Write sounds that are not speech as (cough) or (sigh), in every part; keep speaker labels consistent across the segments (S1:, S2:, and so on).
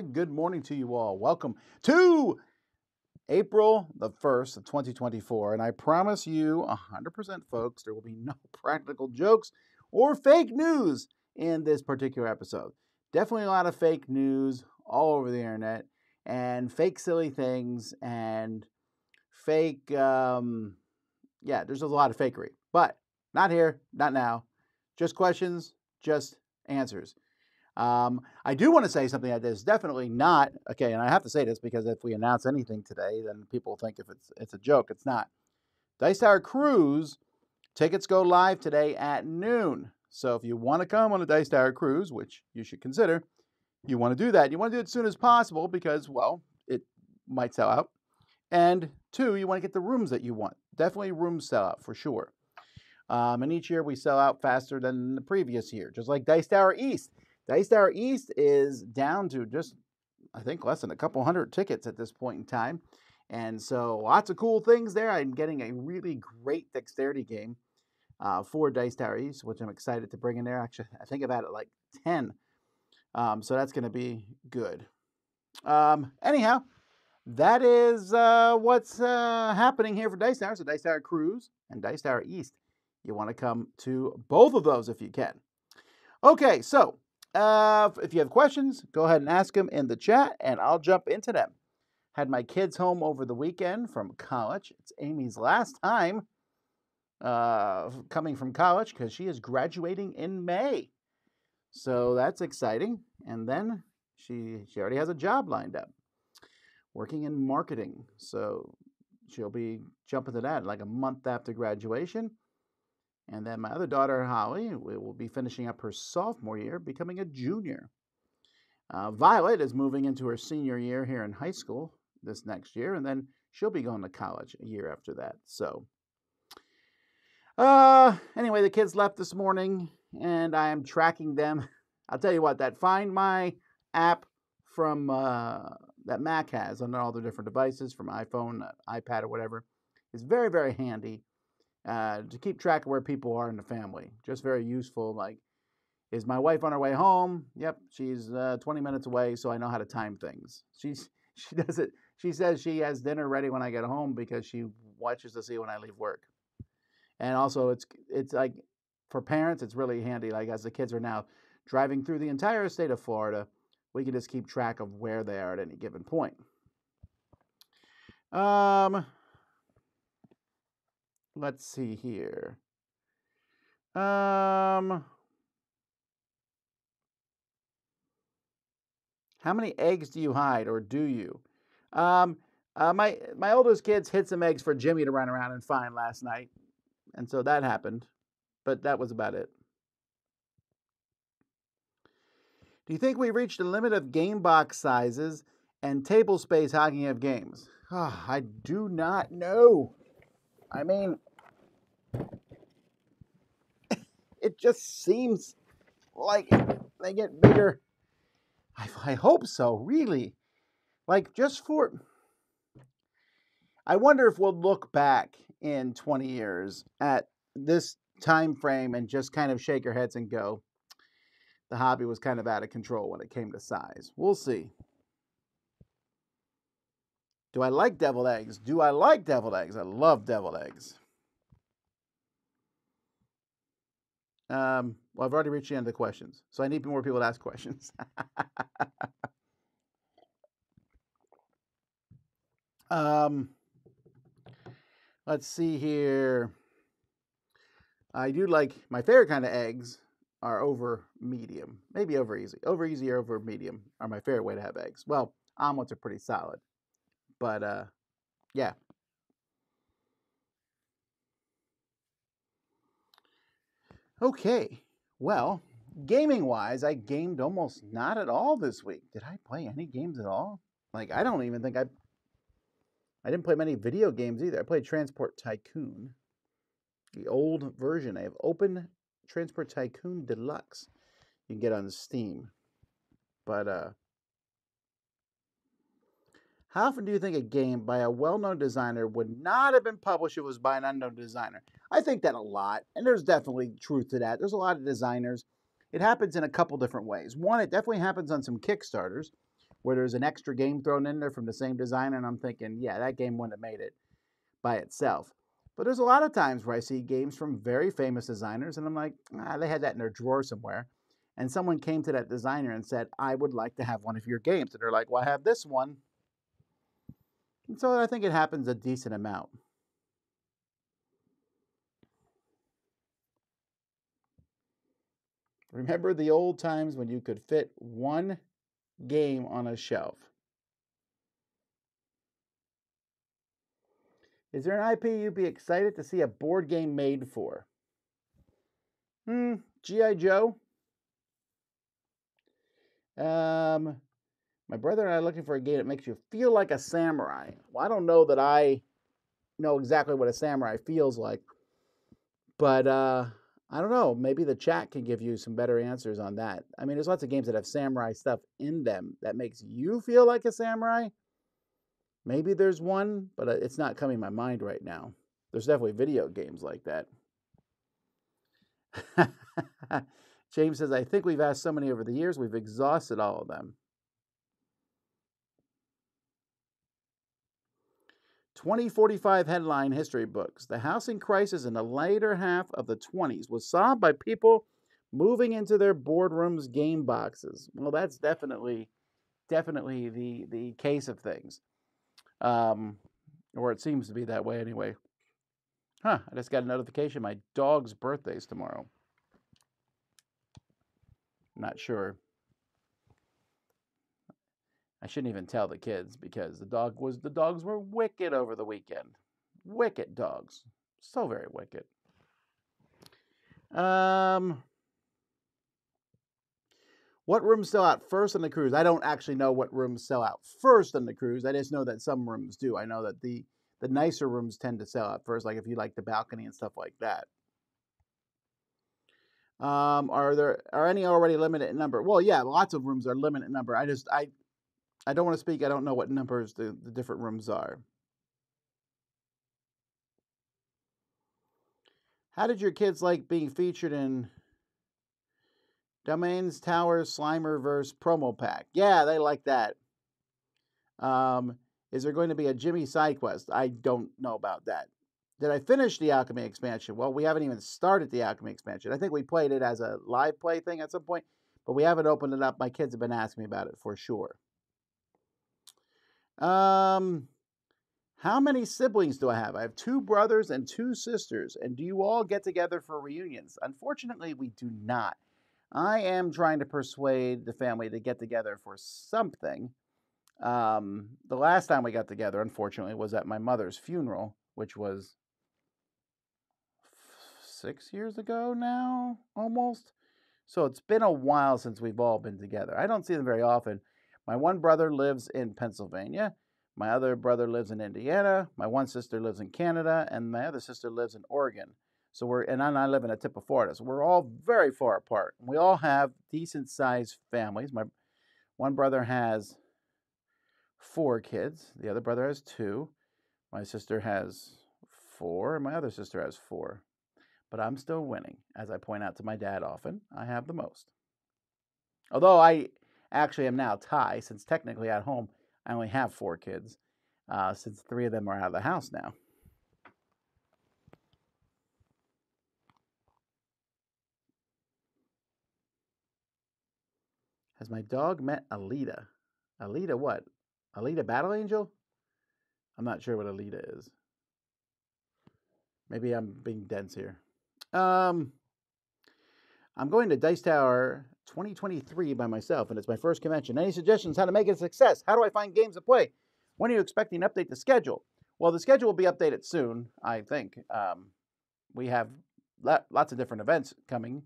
S1: Good morning to you all. Welcome to April the 1st of 2024. And I promise you, 100% folks, there will be (laughs) no practical jokes or fake news in this particular episode. Definitely a lot of fake news all over the internet and fake silly things and fake, um, yeah, there's a lot of fakery. But not here, not now. Just questions, just answers. Um, I do want to say something that is definitely not okay, and I have to say this because if we announce anything today, then people think if it's it's a joke. It's not. Dice Tower Cruise tickets go live today at noon. So if you want to come on a Dice Tower Cruise, which you should consider, you want to do that. You want to do it as soon as possible because well, it might sell out. And two, you want to get the rooms that you want. Definitely rooms sell out for sure. Um, and each year we sell out faster than the previous year, just like Dice Tower East. Dice Tower East is down to just, I think, less than a couple hundred tickets at this point in time. And so lots of cool things there. I'm getting a really great dexterity game uh, for Dice Tower East, which I'm excited to bring in there. Actually, I think I've like 10. Um, so that's going to be good. Um, anyhow, that is uh, what's uh, happening here for Dice Tower. So Dice Tower Cruise and Dice Tower East. You want to come to both of those if you can. Okay, so uh, if you have questions, go ahead and ask them in the chat, and I'll jump into them. Had my kids home over the weekend from college. It's Amy's last time uh, coming from college because she is graduating in May. So that's exciting. And then she she already has a job lined up, working in marketing. So she'll be jumping to that like a month after graduation. And then my other daughter, Holly, will be finishing up her sophomore year, becoming a junior. Uh, Violet is moving into her senior year here in high school this next year, and then she'll be going to college a year after that. So, uh, anyway, the kids left this morning, and I am tracking them. (laughs) I'll tell you what, that Find My app from uh, that Mac has on all the different devices, from iPhone, iPad, or whatever, is very, very handy uh, to keep track of where people are in the family. Just very useful. Like, is my wife on her way home? Yep, she's uh, 20 minutes away, so I know how to time things. She's (laughs) she does it. She says she has dinner ready when I get home because she watches to see when I leave work. And also, it's it's like for parents, it's really handy. Like as the kids are now driving through the entire state of Florida, we can just keep track of where they are at any given point. Um, let's see here. Um, how many eggs do you hide, or do you? Um, uh, my my oldest kids hid some eggs for Jimmy to run around and find last night, and so that happened, but that was about it. Do you think we reached the limit of game box sizes and table space hogging of games? Oh, (sighs) I do not know. I mean, it just seems like they get bigger. I, I hope so, really. Like, just for. I wonder if we'll look back in 20 years at this time frame and just kind of shake our heads and go, the hobby was kind of out of control when it came to size. We'll see. Do I like deviled eggs? Do I like deviled eggs? I love deviled eggs. Um, well, I've already reached the end of the questions, so I need more people to ask questions. (laughs) um, let's see here. I do like my favorite kind of eggs are over medium, maybe over easy. Over easy or over medium are my favorite way to have eggs. Well, omelets are pretty solid, but uh, yeah, Okay, well, gaming wise, I gamed almost not at all this week. Did I play any games at all? Like, I don't even think I. I didn't play many video games either. I played Transport Tycoon, the old version. I have Open Transport Tycoon Deluxe. You can get on Steam, but uh, how often do you think a game by a well known designer would not have been published if it was by an unknown designer? I think that a lot, and there's definitely truth to that. There's a lot of designers it happens in a couple different ways. One, it definitely happens on some Kickstarters where there's an extra game thrown in there from the same designer, and I'm thinking, yeah, that game wouldn't have made it by itself. But there's a lot of times where I see games from very famous designers, and I'm like, ah, they had that in their drawer somewhere. And someone came to that designer and said, I would like to have one of your games. And they're like, well, I have this one. And so I think it happens a decent amount. Remember the old times when you could fit one game on a shelf? Is there an IP you'd be excited to see a board game made for? Hmm, G.I. Joe? Um, my brother and I are looking for a game that makes you feel like a samurai. Well, I don't know that I know exactly what a samurai feels like, but uh, I don't know. Maybe the chat can give you some better answers on that. I mean, there's lots of games that have samurai stuff in them that makes you feel like a samurai. Maybe there's one, but uh, it's not coming to my mind right now. There's definitely video games like that. (laughs) James says, I think we've asked so many over the years, we've exhausted all of them. 2045 headline history books. The housing crisis in the later half of the 20s was solved by people moving into their boardrooms game boxes. Well, that's definitely definitely the the case of things. Um, or it seems to be that way anyway. Huh, I just got a notification my dog's birthday's tomorrow. Not sure. I shouldn't even tell the kids because the dog was the dogs were wicked over the weekend. Wicked dogs. So very wicked. Um what rooms sell out first on the cruise? I don't actually know what rooms sell out first on the cruise. I just know that some rooms do. I know that the the nicer rooms tend to sell out first, like if you like the balcony and stuff like that. Um, are there are any already limited number? Well, yeah, lots of rooms are limited number. I just I I don't want to speak. I don't know what numbers the, the different rooms are. How did your kids like being featured in Domains Towers Slimerverse promo pack? Yeah, they like that. Um, is there going to be a Jimmy side quest? I don't know about that. Did I finish the Alchemy expansion? Well, we haven't even started the Alchemy expansion. I think we played it as a live play thing at some point, but we haven't opened it up. My kids have been asking me about it for sure. Um, how many siblings do I have? I have two brothers and two sisters. And do you all get together for reunions? Unfortunately, we do not. I am trying to persuade the family to get together for something. Um, the last time we got together, unfortunately, was at my mother's funeral, which was six years ago now, almost. So it's been a while since we've all been together. I don't see them very often. My one brother lives in Pennsylvania. My other brother lives in Indiana. My one sister lives in Canada, and my other sister lives in Oregon. So we're and I live in a tip of Florida. So we're all very far apart. We all have decent sized families. My one brother has four kids. The other brother has two. My sister has four, and my other sister has four but I'm still winning. As I point out to my dad often, I have the most. Although I actually I'm now tie, since technically at home I only have four kids, uh, since three of them are out of the house now. Has my dog met Alita? Alita what? Alita Battle Angel? I'm not sure what Alita is. Maybe I'm being dense here. Um, I'm going to Dice Tower 2023 by myself, and it's my first convention. Any suggestions how to make it a success? How do I find games to play? When are you expecting to update the schedule? Well, the schedule will be updated soon, I think. Um, we have lots of different events coming.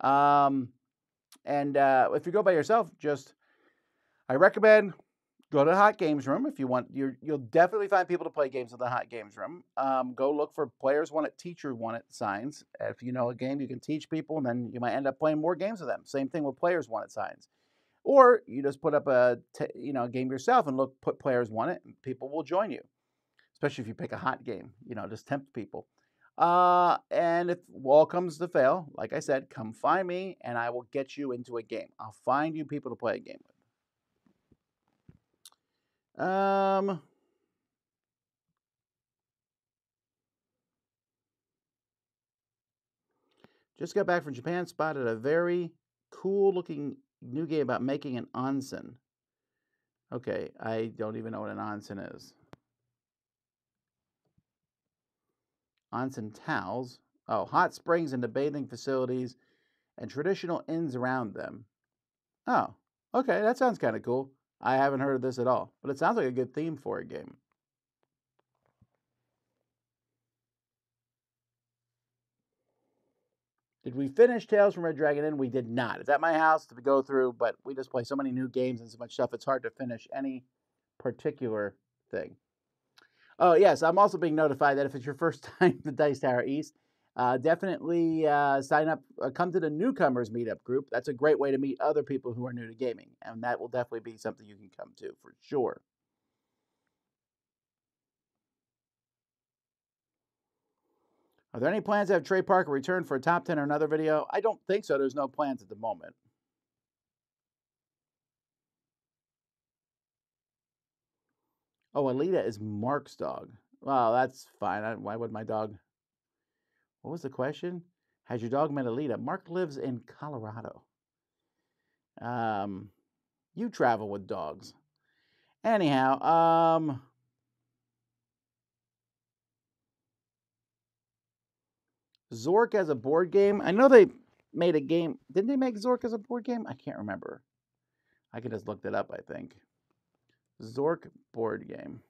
S1: Um, and uh, if you go by yourself, just I recommend go to the hot games room if you want you will definitely find people to play games in the hot games room um, go look for players want it teacher want it signs. If you know a game you can teach people and then you might end up playing more games with them. Same thing with players want it signs. Or you just put up a t- you know a game yourself and look put players want it and people will join you. Especially if you pick a hot game you know just tempt people. Uh, and if all comes to fail, like I said, come find me and I will get you into a game. I'll find you people to play a game with. Um, just got back from Japan, spotted a very cool looking new game about making an onsen. Okay, I don't even know what an onsen is. onsen towels, oh, hot springs into bathing facilities, and traditional inns around them. Oh, okay, that sounds kind of cool. I haven't heard of this at all, but it sounds like a good theme for a game. Did we finish Tales from Red Dragon Inn? We did not. It's at my house to go through, but we just play so many new games and so much stuff, it's hard to finish any particular thing. Oh, yes. I'm also being notified that if it's your first (laughs) time to Dice Tower East, uh, definitely uh, sign up, uh, come to the newcomers meetup group. That's a great way to meet other people who are new to gaming, and that will definitely be something you can come to for sure. Are there any plans to have Trey Parker return for a top 10 or another video? I don't think so. There's no plans at the moment. Oh, Alita is Mark's dog. Well, that's fine. I, why would my dog? What was the question? Has your dog met Alita? Mark lives in Colorado. Um, you travel with dogs. Anyhow, um, Zork as a board game. I know they made a game. Didn't they make Zork as a board game? I can't remember. I could just look that up, I think. Zork board game.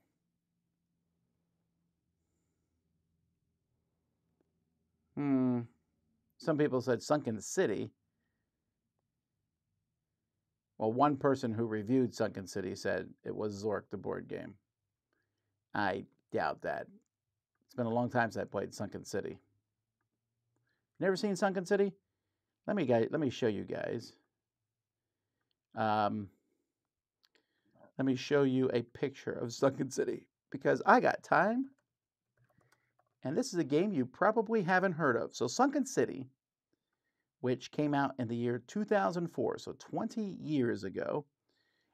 S1: Hmm. Some people said Sunken City. Well, one person who reviewed Sunken City said it was Zork, the board game. I doubt that. It's been a long time since I played Sunken City. Never seen Sunken City? Let me guys, let me show you guys. Um, let me show you a picture of Sunken City because I got time. And this is a game you probably haven't heard of. So Sunken City, which came out in the year 2004, so 20 years ago,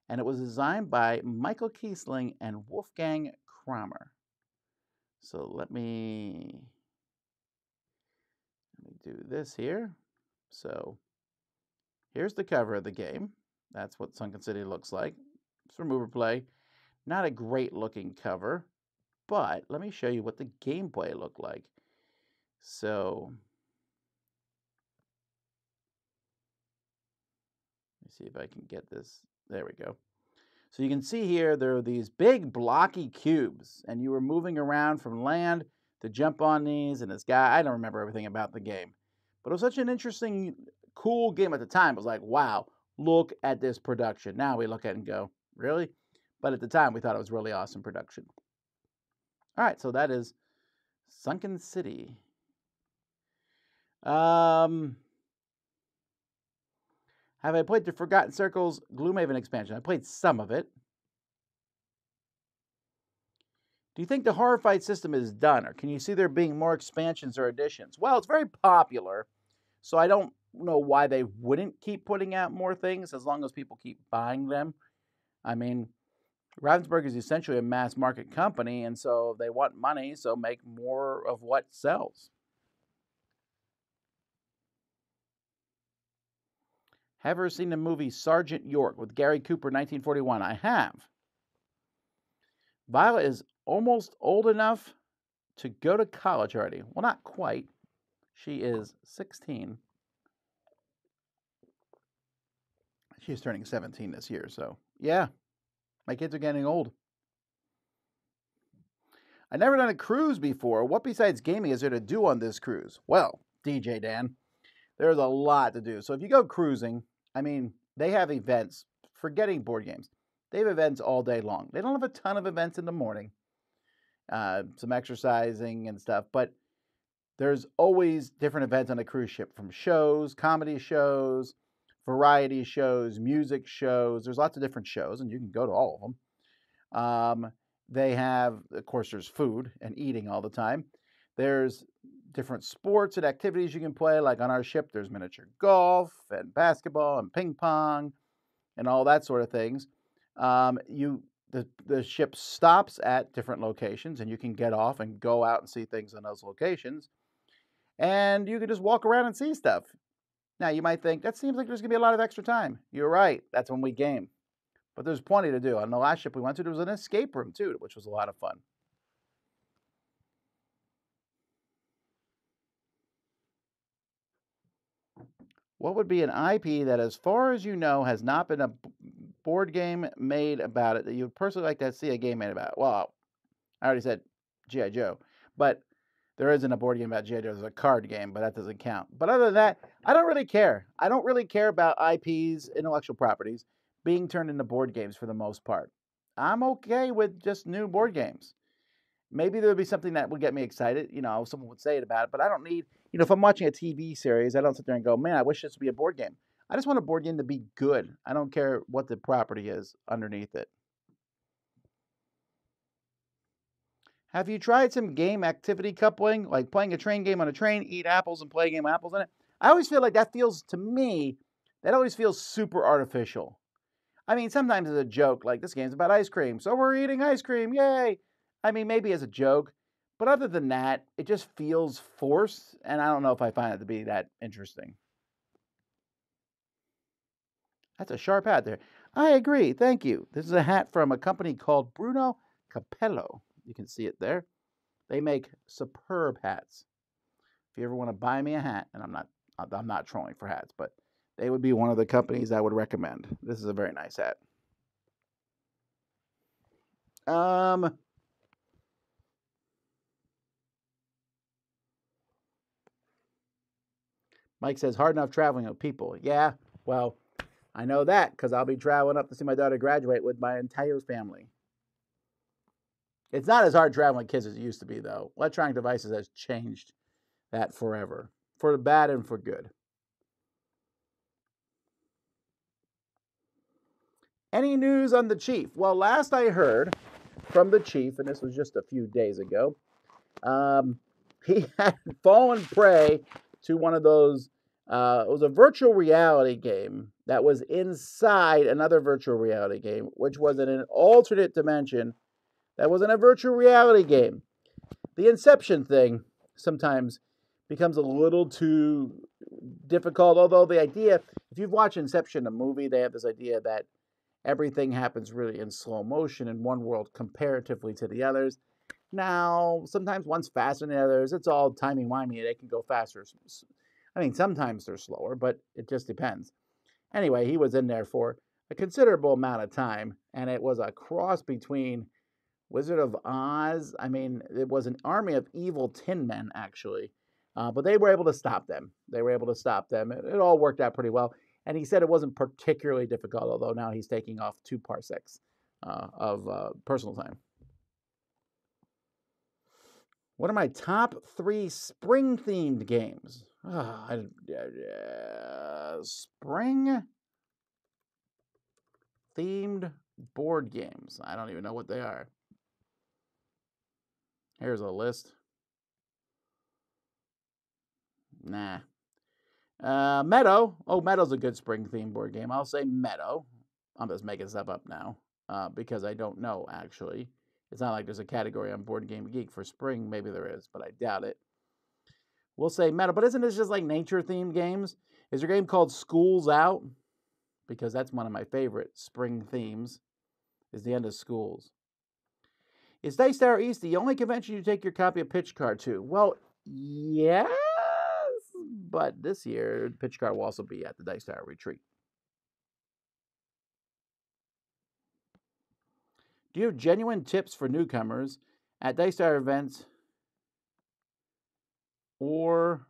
S1: and it was designed by Michael Kiesling and Wolfgang Kramer. So let me, let me do this here. So here's the cover of the game. That's what Sunken City looks like. It's from Uberplay. Not a great looking cover, but let me show you what the gameplay looked like. So, let me see if I can get this. There we go. So you can see here there are these big blocky cubes, and you were moving around from land to jump on these. And this guy, I don't remember everything about the game, but it was such an interesting, cool game at the time. It was like, wow, look at this production. Now we look at it and go, Really? But at the time, we thought it was really awesome production. All right, so that is Sunken City. Um, have I played the Forgotten Circles Gloomhaven expansion? I played some of it. Do you think the Horrified system is done, or can you see there being more expansions or additions? Well, it's very popular, so I don't know why they wouldn't keep putting out more things as long as people keep buying them. I mean, Ravensburg is essentially a mass market company, and so they want money, so make more of what sells. Have you ever seen the movie Sergeant York with Gary Cooper, 1941? I have. Violet is almost old enough to go to college already. Well, not quite. She is 16. She's turning 17 this year, so yeah, my kids are getting old. I never done a cruise before. What besides gaming is there to do on this cruise? Well, DJ Dan, there's a lot to do. So if you go cruising, I mean, they have events, forgetting board games. They have events all day long. They don't have a ton of events in the morning, uh, some exercising and stuff, but there's always different events on a cruise ship from shows, comedy shows, variety shows, music shows. There's lots of different shows, and you can go to all of them. Um, they have, of course, there's food and eating all the time. There's different sports and activities you can play. Like on our ship, there's miniature golf and basketball and ping pong and all that sort of things. Um, you the the ship stops at different locations, and you can get off and go out and see things in those locations, and you can just walk around and see stuff. Now you might think that seems like there's gonna be a lot of extra time. You're right. That's when we game, but there's plenty to do. On the last ship we went to, there was an escape room too, which was a lot of fun. What would be an IP that, as far as you know, has not been a board game made about it that you would personally like to see a game made about? Well, I already said G.I. Joe, but there isn't a board game about G.I. Joe. There's a card game, but that doesn't count. But other than that, I don't really care. I don't really care about IPs, intellectual properties, being turned into board games for the most part. I'm okay with just new board games. Maybe there would be something that would get me excited. You know, someone would say it about it, but I don't need, you know, if I'm watching a TV series, I don't sit there and go, man, I wish this would be a board game. I just want a board game to be good. I don't care what the property is underneath it. Have you tried some game activity coupling, like playing a train game on a train, eat apples and play a game of apples in it? I always feel like that feels, to me, that always feels super artificial. I mean, sometimes it's a joke, like this game's about ice cream, so we're eating ice cream, yay! I mean, maybe as a joke, but other than that, it just feels forced, and I don't know if I find it to be that interesting. That's a sharp hat there. I agree. Thank you. This is a hat from a company called Bruno Capelo. You can see it there. They make superb hats. If you ever want to buy me a hat, and I'm not I'm not trolling for hats, but they would be one of the companies I would recommend. This is a very nice hat. Um Mike says hard enough traveling with people. Yeah, well, I know that because I'll be traveling up to see my daughter graduate with my entire family. It's not as hard traveling kids as it used to be, though. Electronic devices has changed that forever, for the bad and for good. Any news on the chief? Well, last I heard from the chief, and this was just a few days ago, um, (laughs) he had fallen prey to one of those uh, it was a virtual reality game that was inside another virtual reality game, which was in an alternate dimension that wasn't a virtual reality game. The Inception thing sometimes becomes a little too difficult, although the idea, if you've watched Inception, a movie, they have this idea that everything happens really in slow motion in one world comparatively to the others. Now, sometimes one's faster than the others. It's all timey-wimey. They can go faster I mean, sometimes they're slower, but it just depends. Anyway, he was in there for a considerable amount of time, and it was a cross between Wizard of Oz. I mean, it was an army of evil tin men, actually. Uh, but they were able to stop them. They were able to stop them. It, it, all worked out pretty well. And he said it wasn't particularly difficult, although now he's taking off two parsecs uh, of uh, personal time. What are my top three spring themed games? Oh, I, spring themed board games. I don't even know what they are. Here's a list. Nah. Uh, Meadow. Oh, Meadow's a good spring themed board game. I'll say Meadow. I'm just making stuff up now uh, because I don't know actually. It's not like there's a category on Board Game Geek for spring. Maybe there is, but I doubt it. We'll say Meadow. but isn't this just like nature themed games? Is your game called Schools Out? Because that's one of my favorite spring themes, is the end of schools. Is Dice Tower East the only convention you take your copy of Pitchcar to? Well, yes, but this year Pitchcar will also be at the Dice Tower Retreat. Do you have genuine tips for newcomers at Dice Tower events or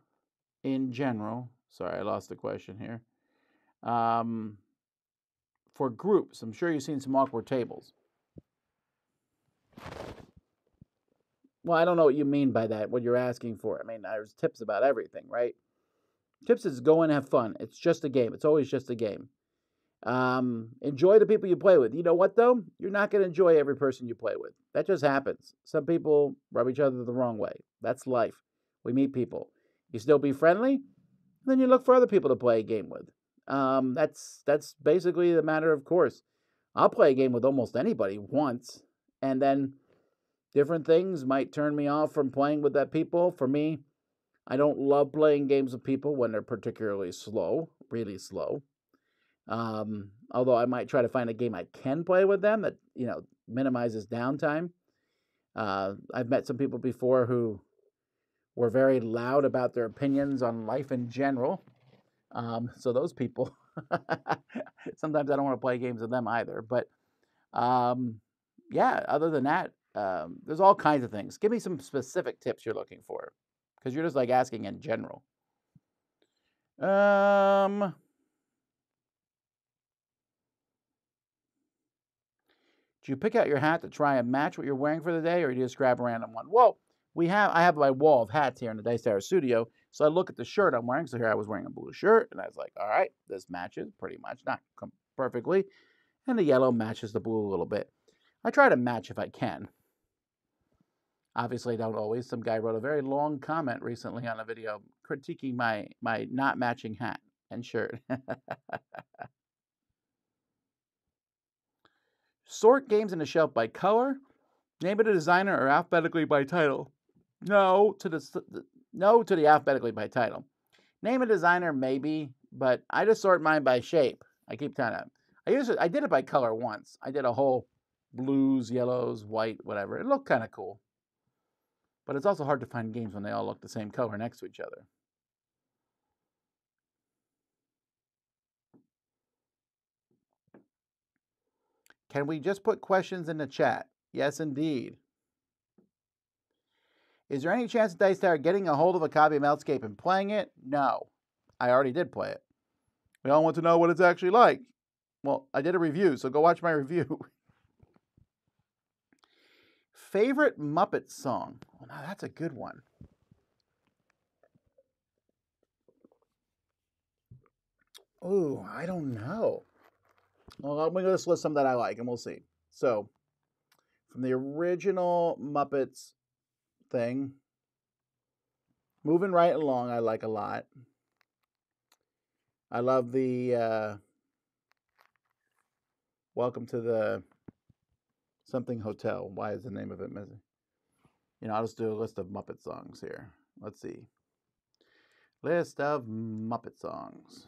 S1: in general? Sorry, I lost the question here. Um, for groups, I'm sure you've seen some awkward tables. Well, I don't know what you mean by that, what you're asking for. I mean, there's tips about everything, right? Tips is go and have fun. It's just a game. It's always just a game. Um, enjoy the people you play with. You know what, though? You're not going to enjoy every person you play with. That just happens. Some people rub each other the wrong way. That's life. We meet people. You still be friendly, then you look for other people to play a game with. Um, that's that's basically the matter of course. I'll play a game with almost anybody once, and then different things might turn me off from playing with that people. For me, I don't love playing games with people when they're particularly slow, really slow. Um, although I might try to find a game I can play with them that you know minimizes downtime. Uh, I've met some people before who were very loud about their opinions on life in general. Um, so those people, (laughs) sometimes I don't want to play games with them either. But um, yeah, other than that, um, there's all kinds of things. Give me some specific tips you're looking for, because you're just like asking in general. Um, do you pick out your hat to try and match what you're wearing for the day, or do you just grab a random one? Well, we have I have my wall of hats here in the Dice Tower studio. So I look at the shirt I'm wearing. So here I was wearing a blue shirt, and I was like, all right, this matches pretty much, not perfectly, and the yellow matches the blue a little bit. I try to match if I can. Obviously, don't always. Some guy wrote a very long comment recently on a video critiquing my my not matching hat and shirt. (laughs) Sort games in a shelf by color. Name it a designer or alphabetically by title. No to the no to the alphabetically by title. Name a designer maybe, but I just sort mine by shape. I keep trying to. I usually I did it by color once. I did a whole blues, yellows, white, whatever. It looked kind of cool. But it's also hard to find games when they all look the same color next to each other. Can we just put questions in the chat? Yes, indeed. Is there any chance Dice Tower getting a hold of a copy of Meltscape and playing it? No. I already did play it. We all want to know what it's actually like. Well, I did a review, so go watch my (laughs) review. Favorite Muppet song? Well, now that's a good one. Oh, I don't know. Well, I'm going to just list some that I like, and we'll see. So, from the original Muppets thing. Moving right along, I like a lot. I love the uh, Welcome to the something hotel. Why is the name of it missing? You know, I'll just do a list of Muppet songs here. Let's see. List of Muppet songs.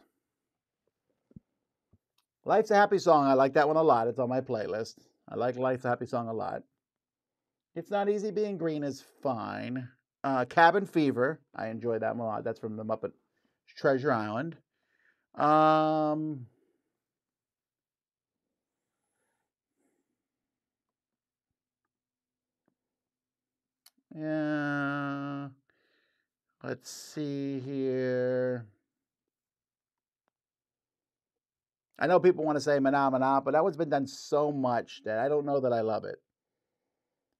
S1: Life's a Happy Song. I like that one a lot. It's on my playlist. I like Life's a Happy Song a lot. It's Not Easy Being Green is fine. Uh, Cabin Fever, I enjoy that one a lot. That's from the Muppet Treasure Island. Um, yeah. Let's see here. I know people want to say Mana Mana, but that one's been done so much that I don't know that I love it.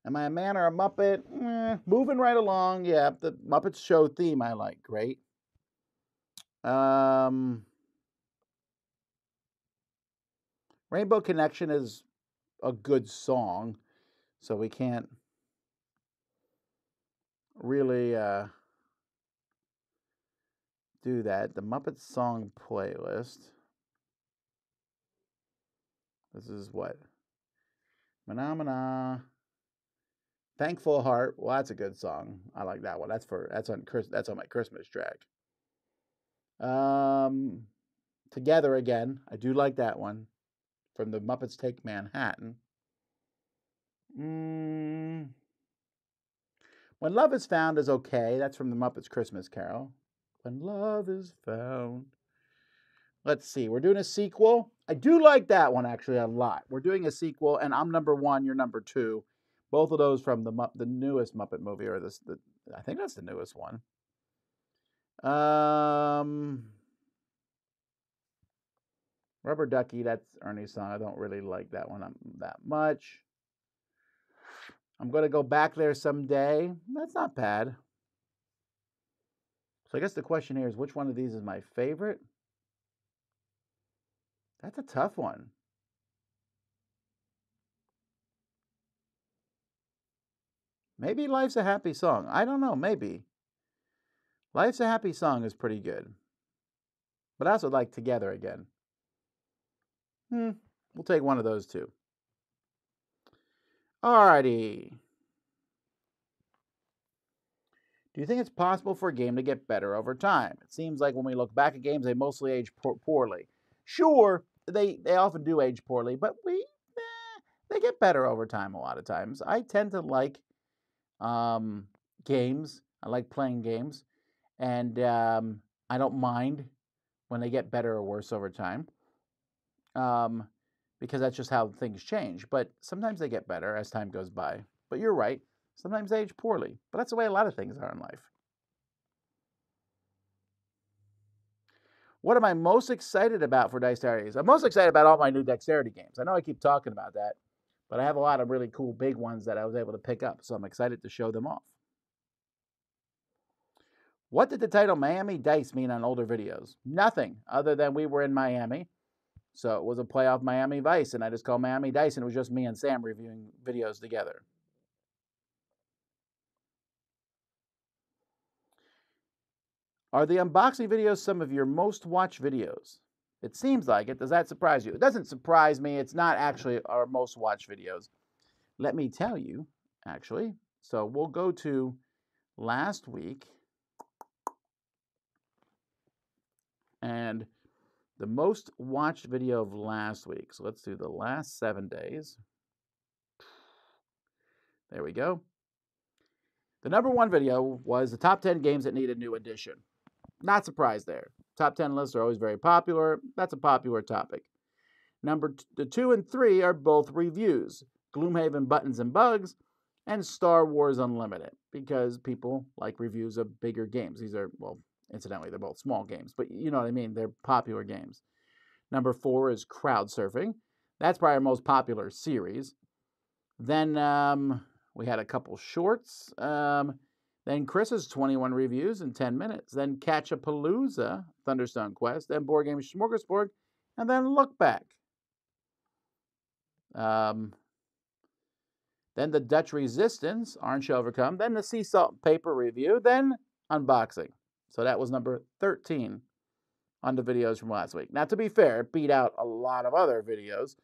S1: Am I a man or a Muppet? Eh, moving right along. Yeah, the Muppets show theme I like. Great. Um, Rainbow Connection is a good song, so we can't really uh, do that. The Muppet Song playlist. This is what? Phenomena. Thankful Heart. Well, that's a good song. I like that one. That's for that's on Chris. That's on my Christmas track. Um, Together again. I do like that one from the Muppets Take Manhattan. Mm. When Love is Found is okay. That's from the Muppets Christmas Carol. When Love is Found. Let's see. We're doing a sequel. I do like that one actually a lot. We're doing a sequel, and I'm number one. You're number two. Both of those from the the newest Muppet movie, or this the I think that's the newest one. Um, Rubber Ducky, that's Ernie's song. I don't really like that one um, that much. I'm going to go back there someday. That's not bad. So I guess the question here is which one of these is my favorite? That's a tough one. Maybe life's a happy song. I don't know. Maybe. Life's a Happy Song is pretty good. But I also like Together Again. Hmm, we'll take one of those two. Alrighty. Do you think it's possible for a game to get better over time? It seems like when we look back at games, they mostly age poorly. Sure, they, they often do age poorly, but we eh, they get better over time a lot of times. I tend to like um, games. I like playing games, and um, I don't mind when they get better or worse over time. Um, because that's just how things change. But sometimes they get better as time goes by. But you're right. Sometimes they age poorly. But that's the way a lot of things are in life. What am I most excited about for Dice Diaries? I'm most excited about all my new dexterity games. I know I keep talking about that, but I have a lot of really cool big ones that I was able to pick up, so I'm excited to show them off. What did the title Miami Dice mean on older videos? Nothing other than we were in Miami so it was a playoff Miami Vice, and I just called Miami Dice, and it was just me and Sam reviewing videos together. Are the unboxing videos some of your most watched videos? It seems like it. Does that surprise you? It doesn't surprise me. It's not actually our most watched videos. Let me tell you, actually. So we'll go to last week. And the most watched video of last week. So let's do the last seven days. There we go. The number one video was the top 10 games that need a new edition. Not surprised there. Top 10 lists are always very popular. That's a popular topic. Number t- the two and three are both reviews Gloomhaven Buttons and Bugs and Star Wars Unlimited because people like reviews of bigger games. These are, well, Incidentally, they're both small games, but you know what I mean? They're popular games. Number four is crowd surfing. That's probably our most popular series. Then um, we had a couple shorts. Um, then Chris's 21 reviews in 10 minutes. Then Catch a Catchapalooza, Thunderstone Quest. Then Board Game Smorgasbord. And then Look Back. Um, then the Dutch Resistance, Orange Overcome. Then the Sea Salt Paper review. Then Unboxing. So that was number 13 on the videos from last week. Now, to be fair, it beat out a lot of other videos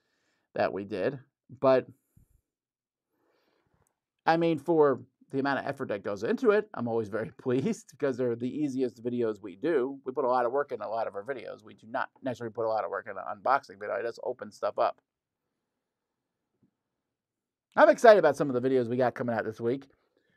S1: that we did, but I mean, for the amount of effort that goes into it, I'm always very (laughs) pleased because they're the easiest videos we do. We put a lot of work in a lot of our videos. We do not necessarily put a lot of work in an unboxing video. I just open stuff up. I'm excited about some of the videos we got coming out this week.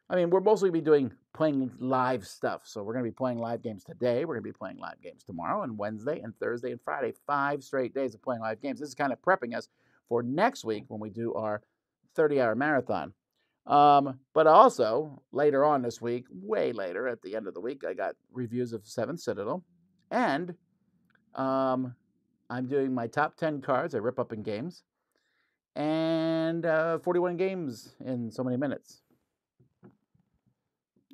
S1: I mean, we're mostly be doing playing live stuff. So we're going to be playing live games today. We're going to be playing live games tomorrow and Wednesday and Thursday and Friday. Five straight days of playing live games. This is kind of prepping us for next week when we do our 30 hour marathon. Um, but also later on this week, way later at the end of the week, I got reviews of Seventh Citadel, and um, I'm doing my top 10 cards I rip up in games, and uh, 41 games in so many minutes.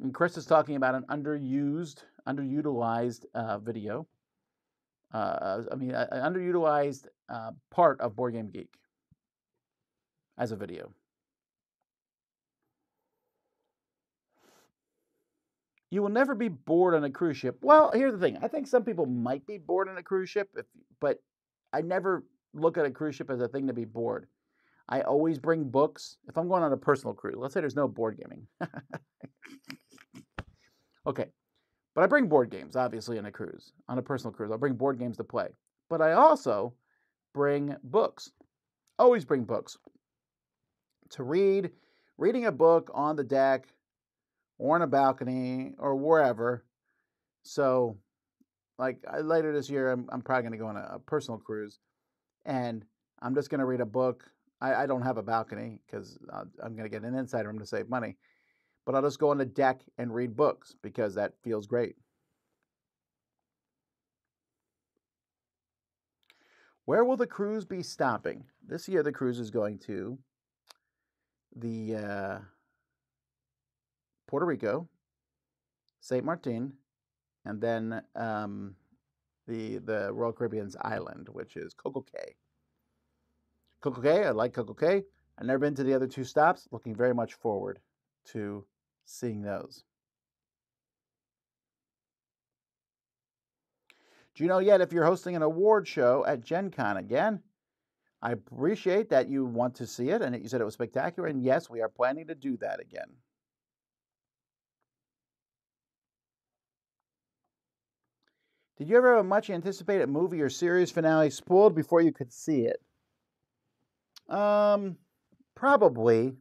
S1: And Chris is talking about an underused, underutilized uh, video. Uh, I mean, an underutilized uh, part of Board Game Geek as a video. You will never be bored on a cruise ship. Well, here's the thing. I think some people might be bored on a cruise ship, if, but I never look at a cruise ship as a thing to be bored. I always bring books. If I'm going on a personal cruise, let's say there's no board gaming. (laughs) Okay, but I bring board games, obviously, on a cruise, on a personal cruise. I'll bring board games to play. But I also bring books. Always bring books to read. Reading a book on the deck or on a balcony or wherever. So, like later this year, I'm, I'm probably going to go on a, a, personal cruise and I'm just going to read a book. I, I don't have a balcony because uh, I'm going to get an inside room to save money but I'll just go on the deck and read books because that feels great. Where will the cruise be stopping? This year, the cruise is going to the uh, Puerto Rico, Saint Martin, and then um, the the Royal Caribbean's island, which is Coco Cay. Coco Cay, I like Coco Cay. I've never been to the other two stops. Looking very much forward to seeing those. Do you know yet if you're hosting an award show at Gen Con again? I appreciate that you want to see it and you said it was spectacular. And yes, we are planning to do that again. Did you ever have a much anticipated movie or series finale spoiled before you could see it? Um, probably.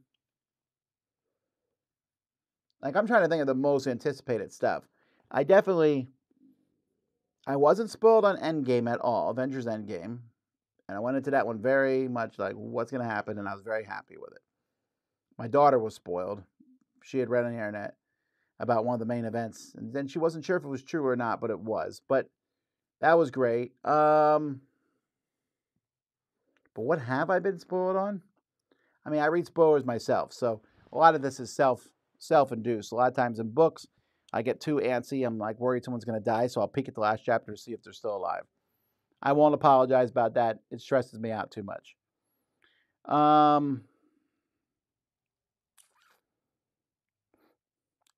S1: Like I'm trying to think of the most anticipated stuff. I definitely I wasn't spoiled on Endgame at all, Avengers Endgame. And I went into that one very much like what's going to happen and I was very happy with it. My daughter was spoiled. She had read on the internet about one of the main events and then she wasn't sure if it was true or not, but it was. But that was great. Um but what have I been spoiled on? I mean, I read spoilers myself, so a lot of this is self self-induced. A lot of times in books, I get too antsy. I'm like worried someone's going to die, so I'll peek at the last chapter to see if they're still alive. I won't apologize about that. It stresses me out too much. Um,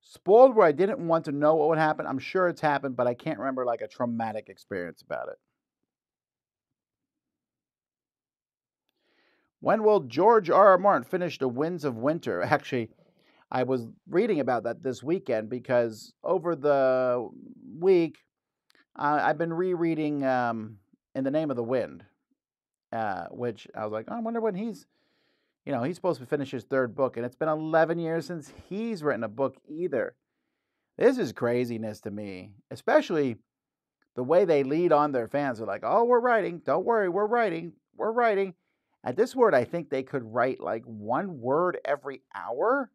S1: spoiled where I didn't want to know what would happen. I'm sure it's happened, but I can't remember like a traumatic experience about it. When will George R. R. Martin finish The Winds of Winter? (laughs) Actually, I was reading about that this weekend because over the week uh, I've been rereading um, In the Name of the Wind, uh, which I was like, oh, I wonder when he's, you know, he's supposed to finish his third book, and it's been 11 years since he's written a book either. This is craziness to me, especially the way they lead on their fans. They're like, oh, we're writing. Don't worry, we're writing. We're writing. At this word, I think they could write like one word every hour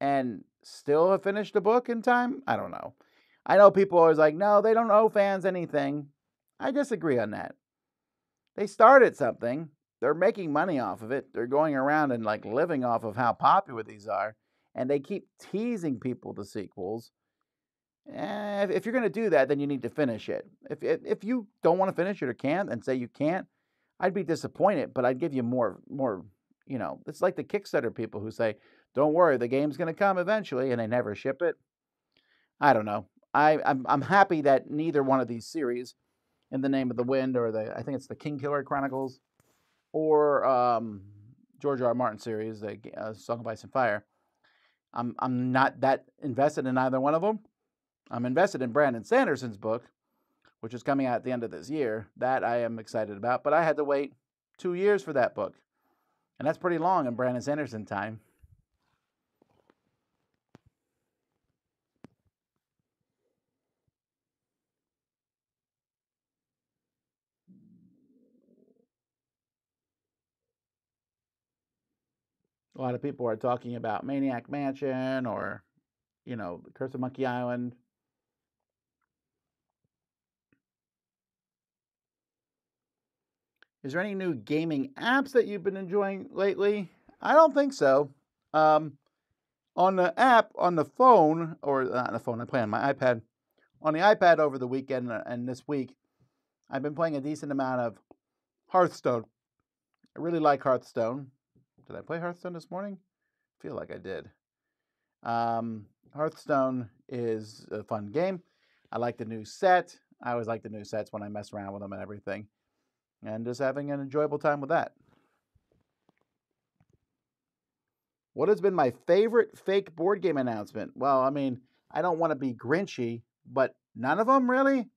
S1: and still have finished a book in time? I don't know. I know people always like, no, they don't owe fans anything. I disagree on that. They started something. They're making money off of it. They're going around and like living off of how popular these are. And they keep teasing people to sequels. Eh, if you're going to do that, then you need to finish it. If, if, if you don't want to finish it or can't and say you can't, I'd be disappointed, but I'd give you more more you know, it's like the Kickstarter people who say, "Don't worry, the game's going to come eventually," and they never ship it. I don't know. I I'm, I'm happy that neither one of these series, in the name of the wind, or the I think it's the Kingkiller Chronicles, or um, George R. R. Martin series, the uh, Song of Ice and Fire. I'm I'm not that invested in either one of them. I'm invested in Brandon Sanderson's book, which is coming out at the end of this year. That I am excited about, but I had to wait two years for that book. And that's pretty long in Brandon Sanderson time. A lot of people are talking about Maniac Mansion or, you know, Curse of Monkey Island. Is there any new gaming apps that you've been enjoying lately? I don't think so. Um, on the app on the phone or not on the phone, I play on my iPad. On the iPad over the weekend uh, and this week, I've been playing a decent amount of Hearthstone. I really like Hearthstone. Did I play Hearthstone this morning? I feel like I did. Um, Hearthstone is a fun game. I like the new set. I always like the new sets when I mess around with them and everything and just having an enjoyable time with that. What has been my favorite fake board game announcement? Well, I mean, I don't want to be grinchy, but none of them really,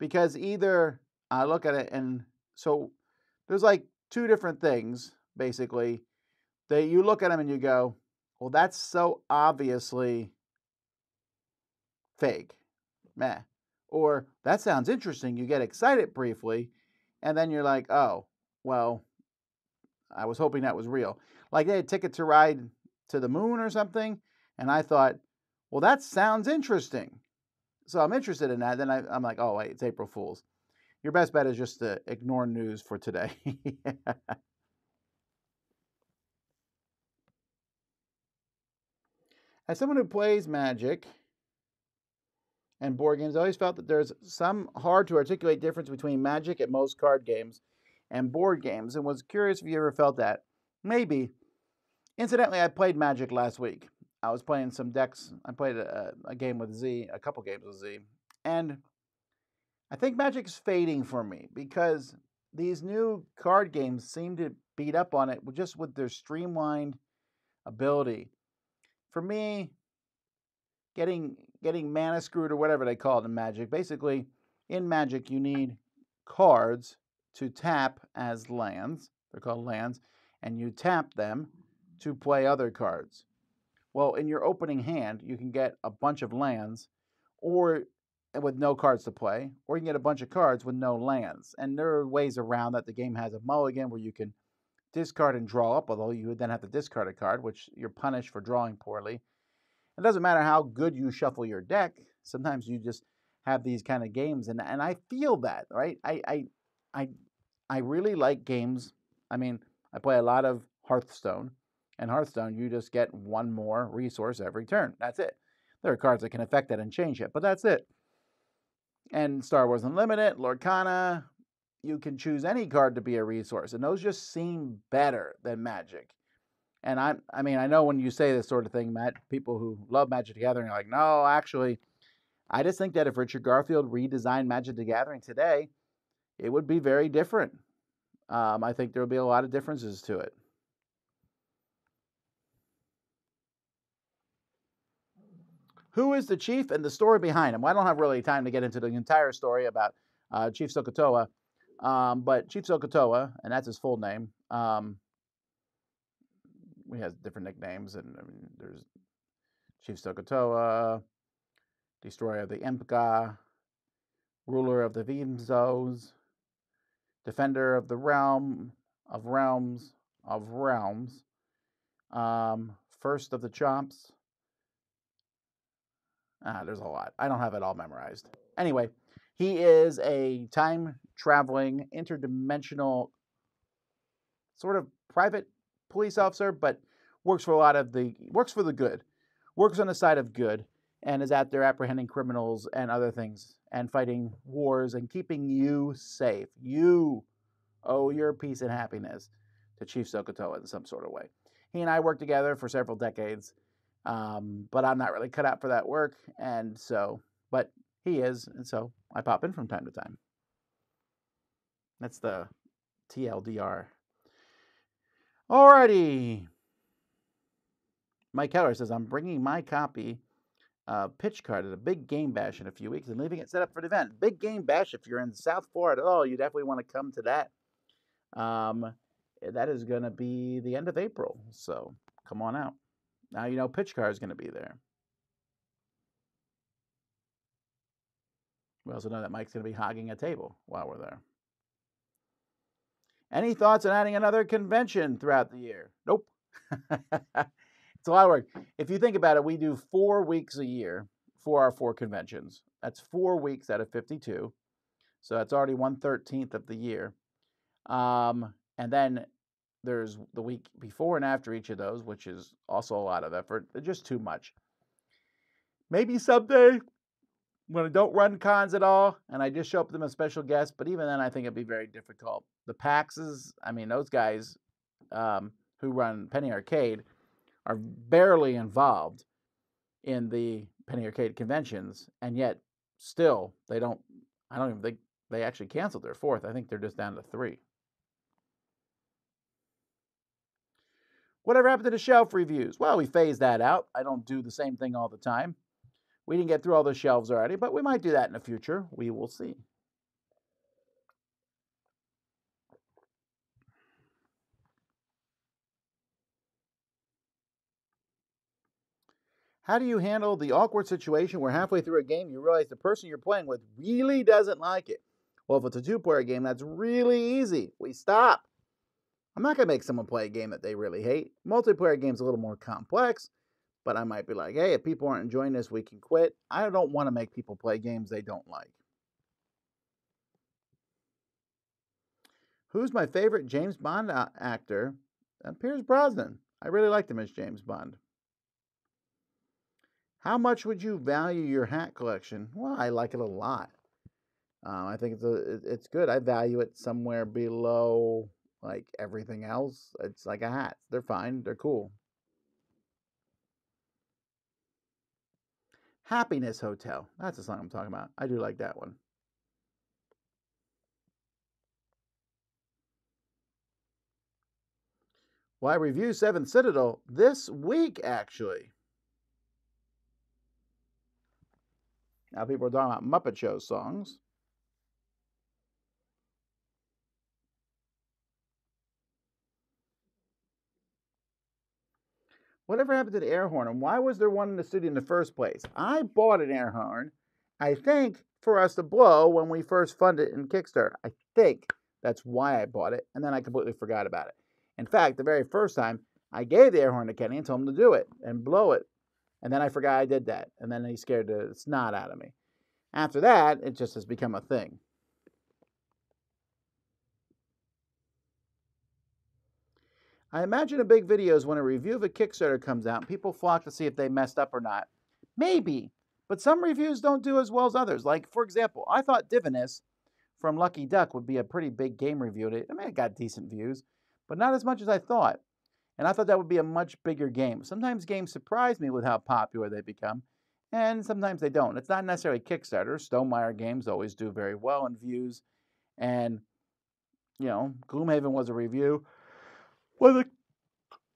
S1: because either I look at it and so there's like two different things basically that you look at them and you go, well, that's so obviously fake, meh. Or that sounds interesting. You get excited briefly, and then you're like, oh, well, I was hoping that was real. Like they had ticket to ride to the moon or something, and I thought, well, that sounds interesting. So I'm interested in that. Then I, am like, oh wait, it's April Fool's. Your best bet is just to ignore news for today. (laughs) As someone who plays Magic, and board games. I always felt that there's some hard to articulate difference between Magic at most card games and board games, and was curious if you ever felt that. Maybe. Incidentally, I played Magic last week. I was playing some decks. I played a, a game with Z, a couple games with Z, and I think Magic's fading for me because these new card games seem to beat up on it just with their streamlined ability. For me, getting getting mana screwed or whatever they call it in Magic, basically in Magic you need cards to tap as lands. They're called lands, and you tap them to play other cards. Well, in your opening hand, you can get a bunch of lands, or eh, with no cards to play, or you can get a bunch of cards with no lands. And there are ways around that. The game has a mulligan where you can discard and draw up, although you would then have to discard a card, which you're punished for drawing poorly. It doesn't matter how good you shuffle your deck. Sometimes you just have these kind of games, and and I feel that right. I I I I really like games. I mean, I play a lot of Hearthstone, and Hearthstone you just get one more resource every turn. That's it. There are cards that can affect that and change it, but that's it. And Star Wars Unlimited, Lorcana, you can choose any card to be a resource, and those just seem better than Magic. And I, I mean, I know when you say this sort of thing, Matt, people who love Magic the Gathering are like, no, actually, I just think that if Richard Garfield redesigned Magic the Gathering today, it would be very different. Um, I think there will be a lot of differences to it. Who is the chief and the story behind him? Well, I don't have really time to get into the entire story about uh, Chief Sokotoa, um, but Chief Sokotoa, and that's his full name, um, he has different nicknames, and I mean, there's Chief Sokotoa, Destroyer of the Imka, Ruler of the Vimzos, Defender of the Realm, of Realms, of Realms, um, First of the Chomps. Ah, there's a lot. I don't have it all memorized. Anyway, he is a time traveling, interdimensional, sort of private police officer, but works for a lot of the works for the good, works on the side of good, and is out there apprehending criminals and other things and fighting wars and keeping you safe. You owe your peace and happiness to Chief Sokotoa in some sort of way. He and I worked together for several decades, um, but I'm not really cut out for that work, and so, but he is, and so I pop in from time to time. That's the TLDR Alrighty. Mike Keller says, I'm bringing my copy of Pitchcar at a big game bash in a few weeks and leaving it set up for the event. Big game bash, if you're in South Florida all, you definitely want to come to that. Um, that is going to be the end of April, so come on out. Now you know Pitchcar is going to be there. We also know that Mike's going to be hogging a table while we're there. Any thoughts on adding another convention throughout the year? Nope. (laughs) it's a lot of work. If you think about it, we do four weeks a year for our four conventions. That's four weeks out of 52. So that's already one thirteenth of the year. Um, and then there's the week before and after each of those, which is also a lot of effort. They're just too much. Maybe someday when I don't run cons at all and I just show up to them as special guests, but even then I think it'd be very difficult. The PAXs, I mean, those guys um, who run Penny Arcade are barely involved in the Penny Arcade conventions, and yet still they don't. I don't even think they actually canceled their fourth. I think they're just down to three. Whatever happened to the shelf reviews? Well, we phased that out. I don't do the same thing all the time. We didn't get through all the shelves already, but we might do that in the future. We will see. How do you handle the awkward situation where halfway through a game you realize the person you're playing with really doesn't like it? Well, if it's a two player game, that's really easy. We stop. I'm not going to make someone play a game that they really hate. Multiplayer game's a little more complex, but I might be like, hey, if people aren't enjoying this, we can quit. I don't want to make people play games they don't like. Who's my favorite James Bond actor? Uh, Pierce Brosnan. I really liked him as James Bond. How much would you value your hat collection? Well, I like it a lot. Um, I think it's a, it's good. I value it somewhere below like everything else. It's like a hat. They're fine. They're cool. Happiness Hotel. That's the song I'm talking about. I do like that one. Why well, review Seventh Citadel this week, actually. Now people are talking about Muppet Show songs. Whatever happened to the air horn, and why was there one in the studio in the first place? I bought an air horn, I think, for us to blow when we first funded it in Kickstarter. I think that's why I bought it, and then I completely forgot about it. In fact, the very first time, I gave the air horn to Kenny and told him to do it and blow it. And then I forgot I did that. And then he scared the snot out of me. After that, it just has become a thing. I imagine a big video is when a review of a Kickstarter comes out and people flock to see if they messed up or not. Maybe, but some reviews don't do as well as others. Like, for example, I thought Divinus from Lucky Duck would be a pretty big game review. I mean, it got decent views, but not as much as I thought. And I thought that would be a much bigger game. Sometimes games surprise me with how popular they become, and sometimes they don't. It's not necessarily Kickstarter. Stonemaier games always do very well in views. And, you know, Gloomhaven was a review. Was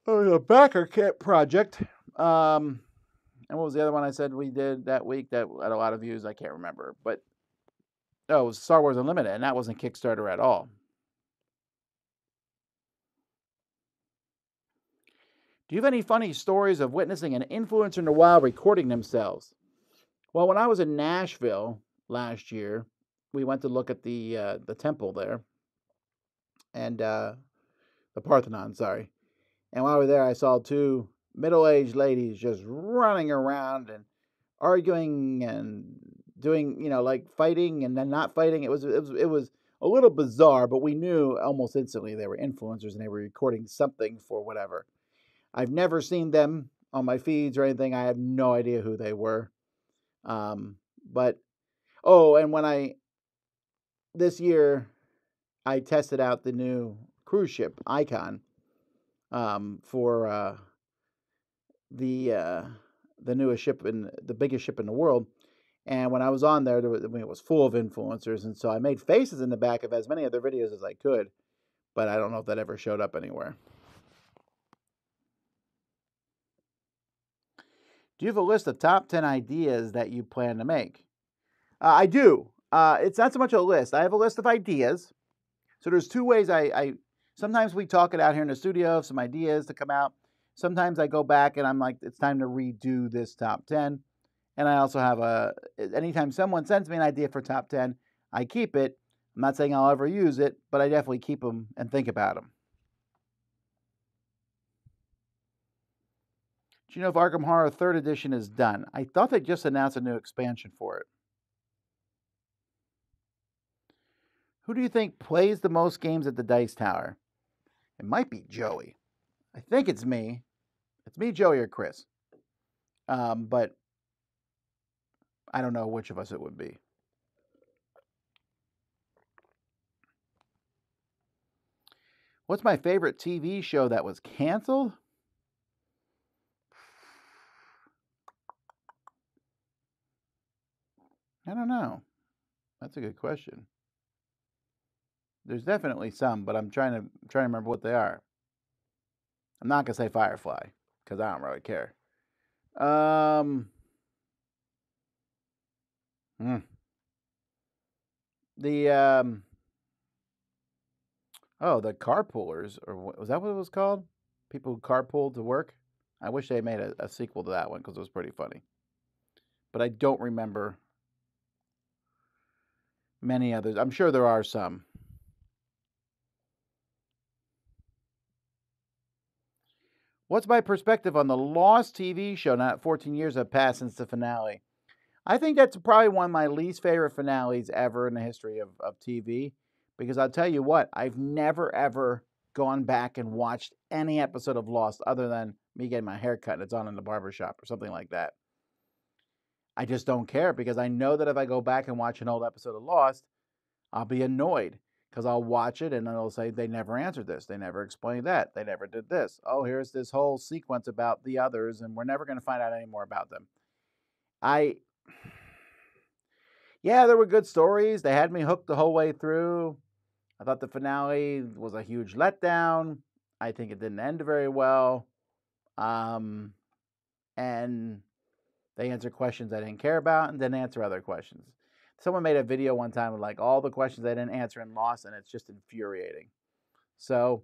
S1: a, a backer kit project. Um, and what was the other one I said we did that week that had a lot of views? I can't remember. But, oh, it was Star Wars Unlimited, and that wasn't Kickstarter at all. Do you have any funny stories of witnessing an influencer in the wild recording themselves? Well, when I was in Nashville last year, we went to look at the uh, the temple there, and uh, the Parthenon. Sorry, and while we were there, I saw two middle-aged ladies just running around and arguing and doing, you know, like fighting and then not fighting. It was it was it was a little bizarre, but we knew almost instantly they were influencers and they were recording something for whatever. I've never seen them on my feeds or anything. I have no idea who they were. Um, but oh, and when I this year I tested out the new cruise ship icon um, for uh, the uh, the newest ship in the biggest ship in the world. And when I was on there, there was, I mean, it was full of influencers, and so I made faces in the back of as many other videos as I could, but I don't know if that ever showed up anywhere. Do you have a list of top 10 ideas that you plan to make? Uh, I do. Uh, it's not so much a list. I have a list of ideas. So there's two ways I, I sometimes we talk it out here in the studio, some ideas to come out. Sometimes I go back and I'm like, it's time to redo this top 10. And I also have a, anytime someone sends me an idea for top 10, I keep it. I'm not saying I'll ever use it, but I definitely keep them and think about them. Do you know if Arkham Horror 3rd Edition is done? I thought they just announced a new expansion for it. Who do you think plays the most games at the Dice Tower? It might be Joey. I think it's me. It's me, Joey, or Chris. Um, but I don't know which of us it would be. What's my favorite TV show that was canceled? I don't know. That's a good question. There's definitely some, but I'm trying to trying to remember what they are. I'm not gonna say Firefly because I don't really care. Um. Hmm. The um. Oh, the carpoolers, or was that what it was called? People who carpool to work. I wish they made a, a sequel to that one because it was pretty funny. But I don't remember many others. I'm sure there are some. What's my perspective on the Lost TV show? Now 14 years have passed since the finale. I think that's probably one of my least favorite finales ever in the history of, of TV. Because I'll tell you what, I've never ever gone back and watched any episode of Lost other than me getting my hair cut and it's on in the barbershop or something like that. I just don't care because I know that if I go back and watch an old episode of Lost, I'll be annoyed because I'll watch it and it'll say they never answered this, they never explained that, they never did this. Oh, here's this whole sequence about the others, and we're never going to find out any more about them. I, yeah, there were good stories. They had me hooked the whole way through. I thought the finale was a huge letdown. I think it didn't end very well. Um, and they answer questions I didn't care about and didn't answer other questions. Someone made a video one time of like all the questions they didn't answer and lost, and it's just infuriating. So,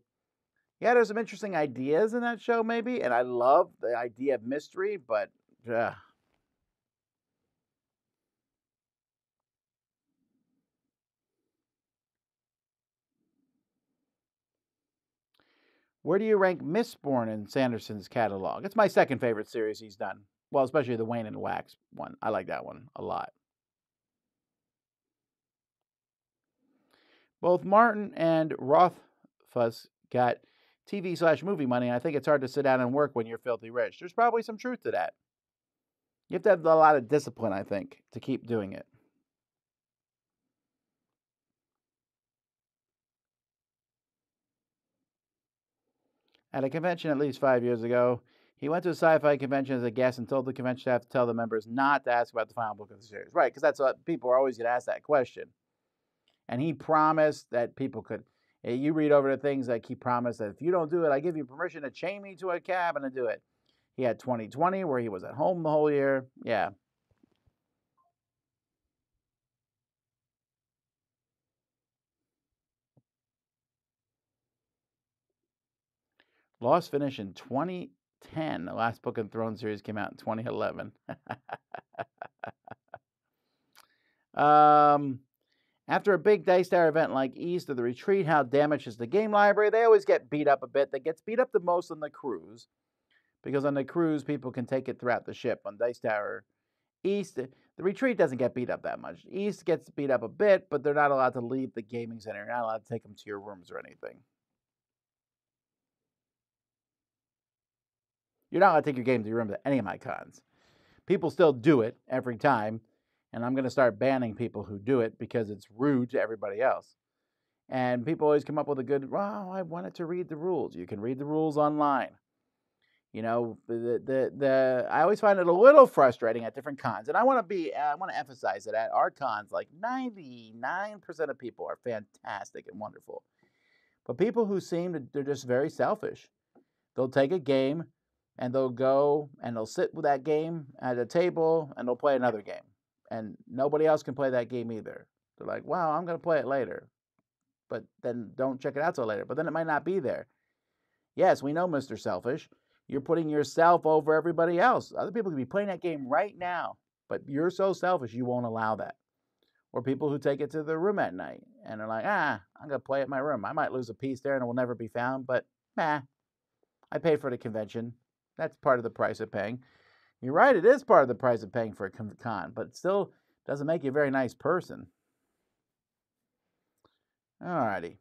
S1: yeah, there's some interesting ideas in that show, maybe, and I love the idea of mystery, but uh, Where do you rank Mistborn in Sanderson's catalog? It's my second favorite series he's done. Well, especially the Wayne and Wax one. I like that one a lot. Both Martin and Rothfuss got TV slash movie money. I think it's hard to sit down and work when you're filthy rich. There's probably some truth to that. You have to have a lot of discipline, I think, to keep doing it. At a convention at least five years ago, he went to a sci-fi convention as a guest and told the convention staff to tell the members not to ask about the final book of the series. Right, because that's what people are always going to ask that question. And he promised that people could. You read over the things like he promised that if you don't do it, I give you permission to chain me to a cabin and do it. He had 2020 where he was at home the whole year. Yeah, Lost finish in 2010. The last book in Throne series came out in 2011. (laughs) um, after a big Dice Tower event like East or the Retreat, how damaged is the game library? They always get beat up a bit. That gets beat up the most on the cruise, because on the cruise people can take it throughout the ship. On Dice Tower East, the Retreat doesn't get beat up that much. East gets beat up a bit, but they're not allowed to leave the gaming center. You're not allowed to take them to your rooms or anything. You're not allowed to take your game to your room at any of my cons. People still do it every time, and I'm going to start banning people who do it because it's rude to everybody else. And people always come up with a good, well, I wanted to read the rules. You can read the rules online. You know, the, the, the, I always find it a little frustrating at different cons. And I want to be, uh, I want to emphasize that at our cons, like 99% of people are fantastic and wonderful. But people who seem to, they're just very selfish. They'll take a game, and they'll go and they'll sit with that game at a table and they'll play another game. And nobody else can play that game either. They're like, wow, I'm going to play it later. But then don't check it out till later. But then it might not be there. Yes, we know, Mr. Selfish. You're putting yourself over everybody else. Other people could be playing that game right now, but you're so selfish you won't allow that. Or people who take it to their room at night and are like, ah, I'm going to play at my room. I might lose a piece there and it will never be found, but nah, I paid for the convention. That's part of the price of paying. You're right, it is part of the price of paying for a con, but still doesn't make you a very nice person. Alrighty.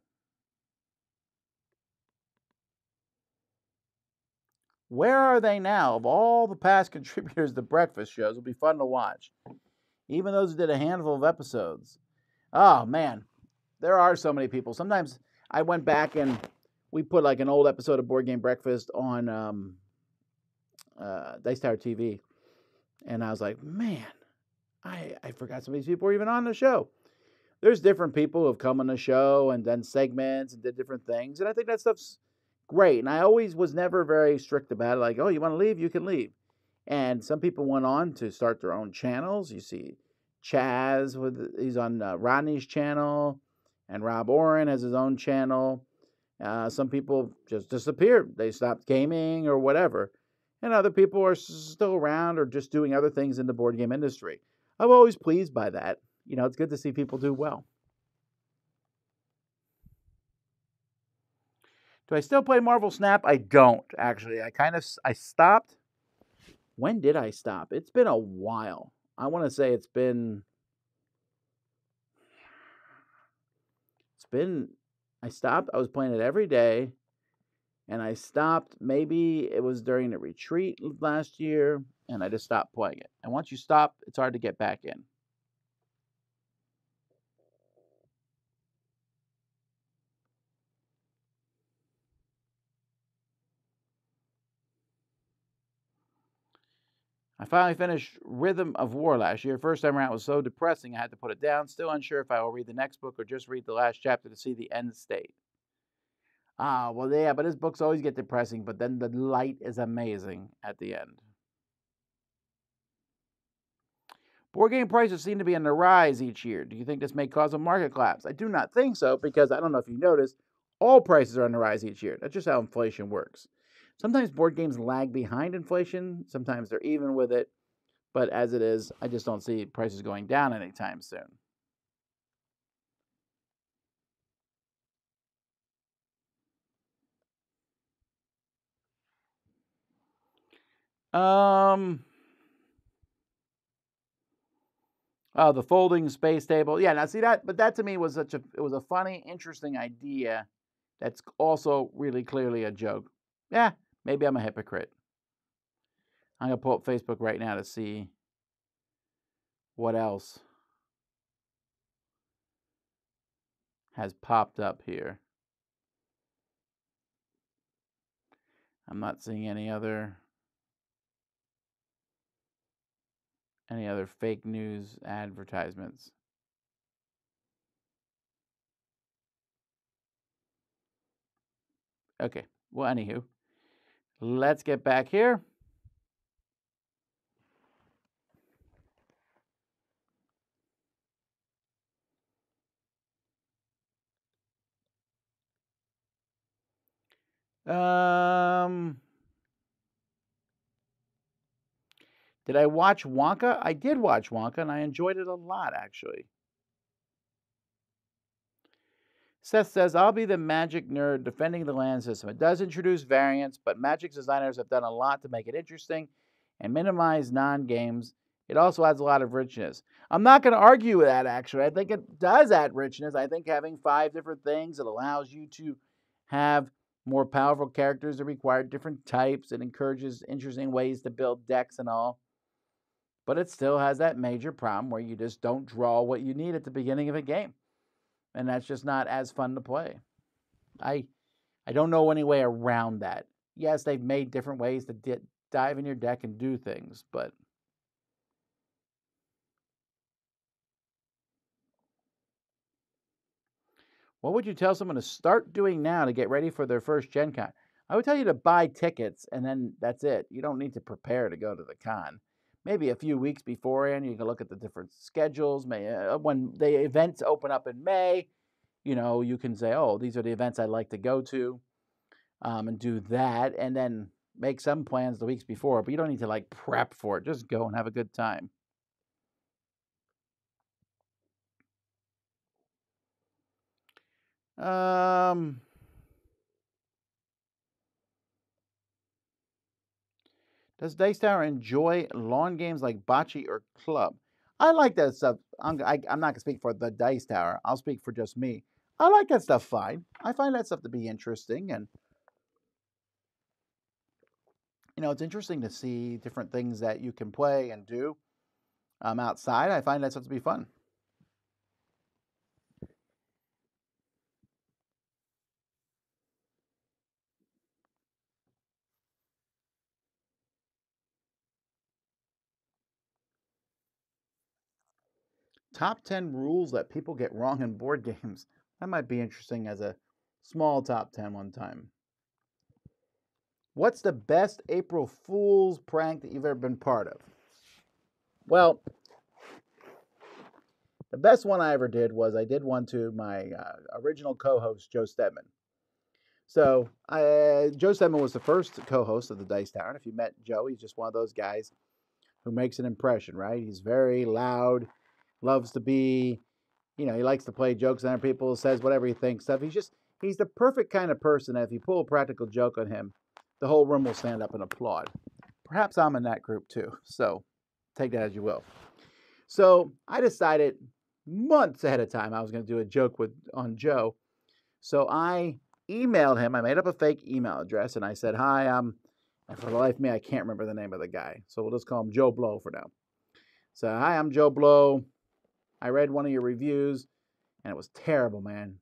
S1: Where are they now? Of all the past (laughs) contributors to breakfast shows, it'll be fun to watch. Even those who did a handful of episodes. Oh man, there are so many people. Sometimes I went back and we put like an old episode of Board Game Breakfast on um, uh, Dice Tower TV, and I was like, man, I I forgot some of these people were even on the show. There's different people who have come on the show and done segments and did different things, and I think that stuff's great. And I always was never very strict about it. Like, oh, you want to leave, you can leave. And some people went on to start their own channels. You see, Chaz with he's on uh, Rodney's channel, and Rob Oren has his own channel. Uh, some people just disappeared. They stopped gaming or whatever and other people are still around or just doing other things in the board game industry. I'm always pleased by that. You know, it's good to see people do well. Do I still play Marvel Snap? I don't actually. I kind of I stopped. When did I stop? It's been a while. I want to say it's been it's been I stopped. I was playing it every day and I stopped. Maybe it was during the retreat last year, and I just stopped playing it. And once you stop, it's hard to get back in. I finally finished Rhythm of War last year. First time around, was so depressing I had to put it down. Still unsure if I will read the next book or just read the last chapter to see the end state. Ah, well, yeah, but his books always get depressing, but then the light is amazing at the end. Board game prices seem to be on the rise each year. Do you think this may cause a market collapse? I do not think so because I don't know if you noticed, all prices are on the rise each year. That's just how inflation works. Sometimes board games lag behind inflation, sometimes they're even with it, but as it is, I just don't see prices going down anytime soon. Um, oh, the folding space table. Yeah, now see that, but that to me was such a it was a funny, interesting idea. That's also really clearly a joke. Yeah, maybe I'm a hypocrite. I'm gonna pull up Facebook right now to see what else has popped up here. I'm not seeing any other any other fake news advertisements. Okay, well, anywho, let's get back here. Um, Did I watch Wonka? I did watch Wonka and I enjoyed it a lot, actually. Seth says, I'll be the magic nerd defending the land system. It does introduce variants, but magic designers have done a lot to make it interesting and minimize non games. It also adds a lot of richness. I'm not going to argue with that, actually. I think it does add richness. I think having five different things, it allows you to have more powerful characters that require different types. It encourages interesting ways to build decks and all but it still has that major problem where you just don't draw what you need at the beginning of a game. And that's just not as fun to play. I I don't know any way around that. Yes, they've made different ways to di- dive in your deck and do things, but What would you tell someone to start doing now to get ready for their first Gen Con? I would tell you to buy tickets and then that's it. You don't need to prepare to go to the con maybe a few weeks beforehand. You can look at the different schedules. May, uh, when the events open up in May, you know, you can say, oh, these are the events I'd like to go to um, and do that. And then make some plans the weeks before, but you don't need to like prep for it. Just go and have a good time. Um, Does Dice Tower enjoy lawn games like bocce or kubb? I like that stuff. I'm, I, am not going to speak for the Dice Tower. I'll speak for just me. I like that stuff fine. I find that stuff to be interesting. And, you know, it's interesting to see different things that you can play and do um, outside. I find that stuff to be fun. Top 10 rules that people get wrong in board (laughs) games. That might be interesting as a small top 10 one time. What's the best April Fool's prank that you've ever been part of? Well, the best one I ever did was I did one to my uh, original co host, Joe Steadman. So, uh, Joe Steadman was the first co host of the Dice Tower. And if you met Joe, he's just one of those guys who makes an impression, right? He's very loud loves to be, you know, he likes to play jokes on other people, says whatever he thinks of. He's just, he's the perfect kind of person that if you pull a practical joke on him, the whole room will stand up and applaud. Perhaps I'm in that group too. So take that as you will. So I decided months ahead of time I was going to do a joke with on Joe. So I emailed him. I made up a fake email address and I said, "Hi, um," and for the life of me, I can't remember the name of the guy. So we'll just call him Joe Blow for now. So, hi, I'm Joe Blow. I read one of your reviews and it was terrible, man.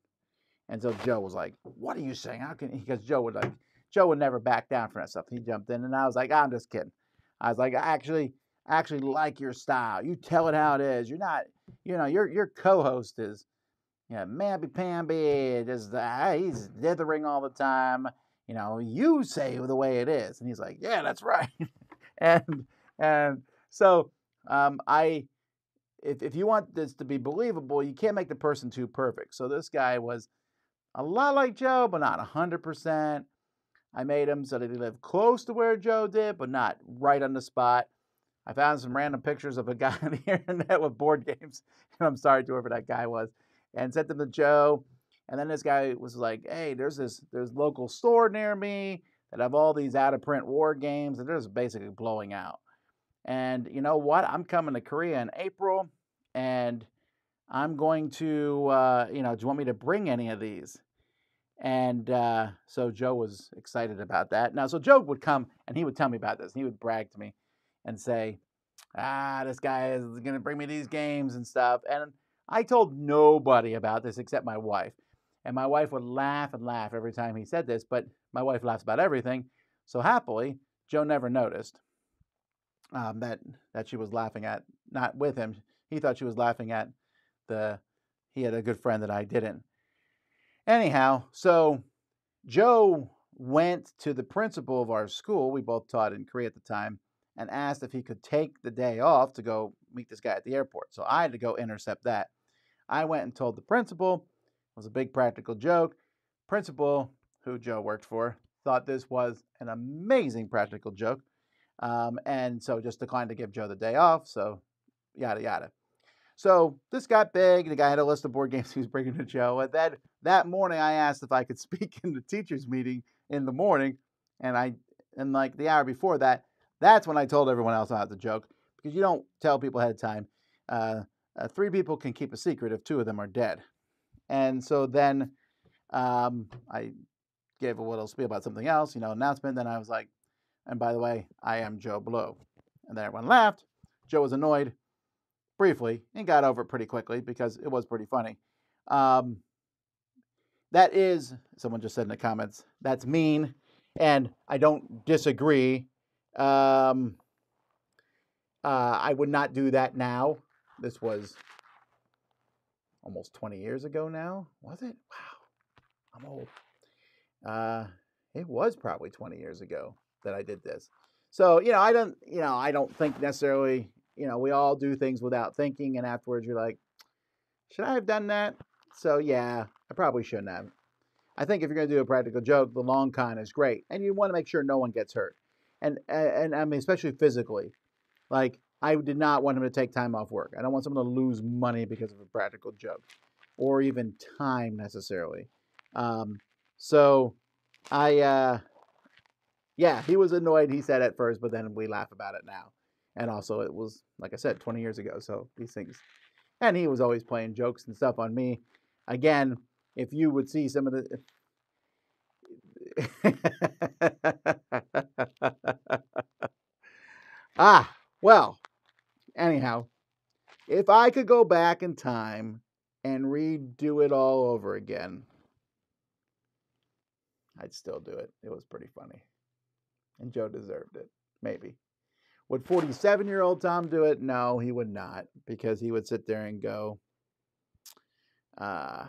S1: And so Joe was like, What are you saying? How can because Joe would like Joe would never back down from that stuff. He jumped in and I was like, I'm just kidding. I was like, I actually actually like your style. You tell it how it is. You're not, you know, your your co-host is, yeah, Mamby Pamby, just uh, he's dithering all the time. You know, you say the way it is, and he's like, yeah, that's right. (laughs) and and so um, I, if if you want this to be believable, you can't make the person too perfect. So this guy was a lot like Joe, but not hundred percent. I made him so that he lived close to where Joe did, but not right on the spot. I found some random pictures of a (laughs) guy on the internet with board games, (laughs) and I'm sorry to whoever that guy was, and sent them to Joe. And then this guy was like, "Hey, there's this there's local store near me that have all these out of print war games, and they're just basically blowing out." And you know what? I'm coming to Korea in April, and I'm going to, uh, you know, do you want me to bring any of these? And uh, so Joe was excited about that. Now, so Joe would come and he would tell me about this. He would brag to me and say, ah, this guy is going to bring me these games and stuff. And I told nobody about this except my wife. And my wife would laugh and laugh every time he said this, but my wife laughs about everything. So happily, Joe never noticed um, that that she was laughing at, not with him. He thought she was laughing at the he had a good friend that I didn't. Anyhow, so Joe went to the principal of our school. We both taught in Korea at the time and asked if he could take the day off to go meet this guy at the airport. So I had to go intercept that. I went and told the principal. It was a big practical joke. Principal, who Joe worked for, thought this was an amazing practical joke. Um, and so just declined to give Joe the day off. So yada yada. So this got big. The guy had a list of board (laughs) games he was bringing to Joe. And then that morning, I asked if I could (laughs) speak in the teachers' meeting in the morning, and I and like the hour before that, that's when I told everyone else about the joke because you don't tell people ahead of time. Uh, uh, three people can keep a secret if two of them are dead. And so then um, I gave a little spiel about something else, you know, announcement. Then I was like, and by the way, I am Joe Blow. And then everyone laughed. Joe was annoyed briefly and got over it pretty quickly because it was pretty funny. Um, that is, someone just said in the comments, that's mean. And I don't disagree um, uh, I would not do that now. This was almost 20 years ago now. Was it? Wow. I'm old. Uh, it was probably 20 years ago that I did this. So, you know, I don't, you know, I don't think necessarily, you know, we all do things without thinking. And afterwards you're like, should I have done that? So, yeah, I probably shouldn't have. I think if you're going to do a practical joke, the long con is great. And you want to make sure no one gets hurt and and and I mean especially physically. Like I did not want him to take time off work. I don't want someone to lose money because of a practical joke, or even time necessarily. Um, so I, uh, yeah, he was annoyed. He said at first, but then we laugh about it now. And also, it was like I said, 20 years ago. So these things, and he was always playing jokes and stuff on me. Again, if you would see some of the (laughs) ah, well, anyhow, if I could go back in time and redo it all over again, I'd still do it. It was pretty funny. And Joe deserved it, maybe. Would 47 year old Tom do it? No, he would not, because he would sit there and go, uh,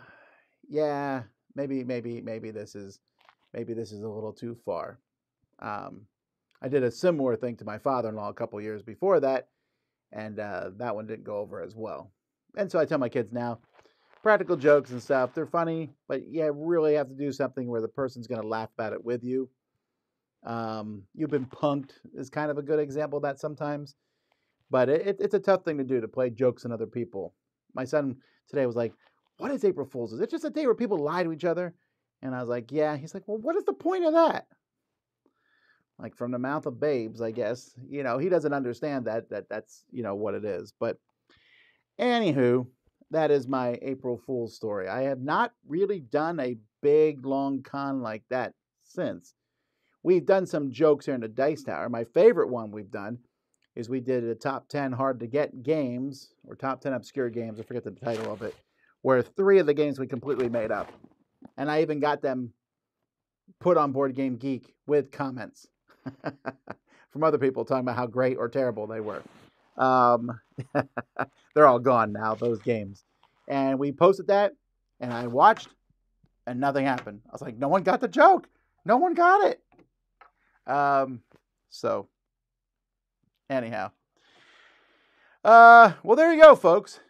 S1: yeah, maybe, maybe, maybe this is maybe this is a little too far. Um, I did a similar thing to my father in law a couple years before that, and uh, that one didn't go over as well. And so I tell my kids now practical jokes and stuff, they're funny, but you really have to do something where the person's going to laugh about it with you. Um, you've been punked is kind of a good example of that sometimes, but it, it's a tough thing to do to play jokes on other people. My son today was like, What is April Fool's? Is it just a day where people lie to each other? And I was like, yeah. He's like, well, what is the point of that? Like from the mouth of babes, I guess. You know, he doesn't understand that that that's you know what it is. But anywho, that is my April Fool's story. I have not really done a big long con like that since. We've done some jokes here in the Dice Tower. My favorite one we've done is we did a top 10 hard to get games or top 10 obscure games. I forget the title of it, where three of the games we completely made up and I even got them put on Board Game Geek with comments (laughs) from other people talking about how great or terrible they were. Um, (laughs) they're all gone now, those games. And we posted that, And I watched, and nothing happened. I was like, no one got the joke. No one got it. Um, so, anyhow. Uh, well, there you go, folks.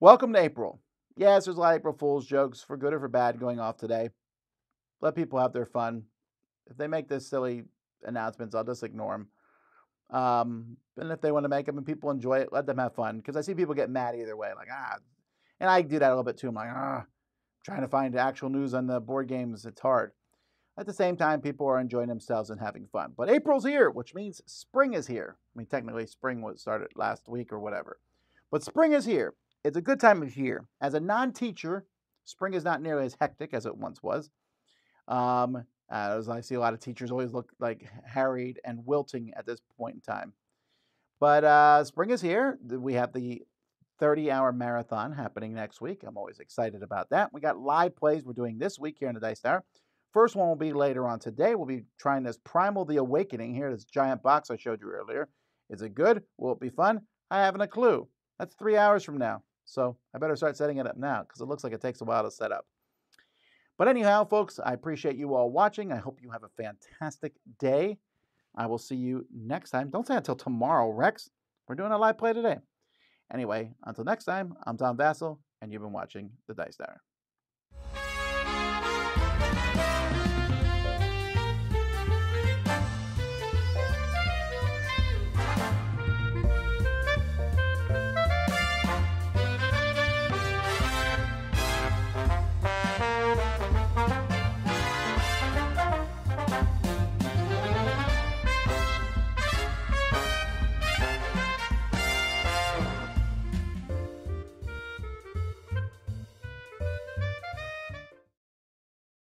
S1: Welcome to April. Yes, there's a lot of April Fool's jokes, for good or for bad, going off today. Let people have their fun. If they make this silly announcements, I'll just ignore them. Um, and if they want to make them and people enjoy it, let them have fun. Because I see people get mad either way, like ah, and I do that a little bit too. I'm like ah, trying to find actual news on the board games. It's hard. At the same time, people are enjoying themselves and having fun. But April's here, which means spring is here. I mean, technically, spring was started last week or whatever. But spring is here. It's a good time of year. As a non teacher, spring is not nearly as hectic as it once was. Um, as I see a lot of teachers always look like harried and wilting at this point in time. But uh, spring is here. We have the 30 hour marathon happening next week. I'm always excited about that. We got live plays we're doing this week here in the Dice Tower. First one will be later on today. We'll be trying this Primal the Awakening here, this giant box I showed you earlier. Is it good? Will it be fun? I haven't a clue. That's three hours from now. So I better start setting it up now because it looks like it takes a while to set up. But anyhow, folks, I appreciate you all watching. I hope you have a fantastic day. I will see you next time. Don't say until tomorrow, Rex. We're doing a live play today. Anyway, until next time, I'm Tom Vasel, and you've been watching The Dice Tower.